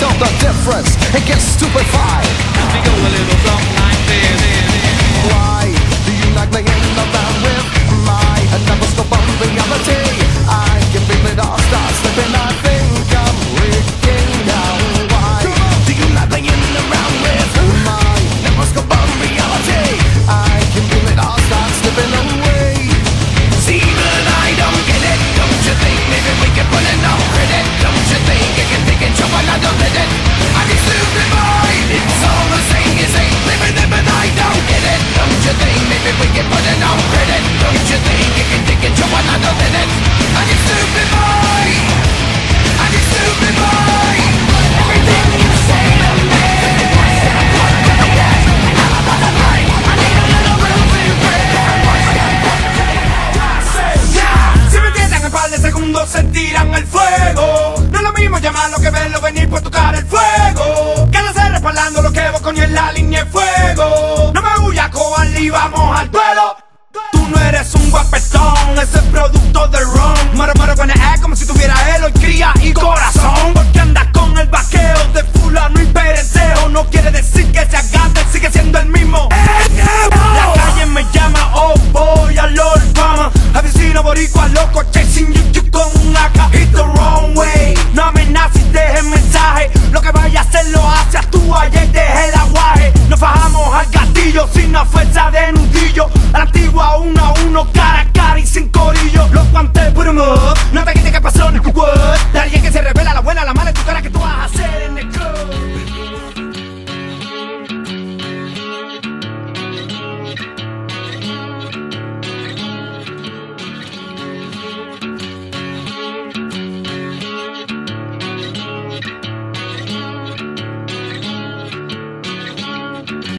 tell the difference and get stupefied. As we go a little from sentirá.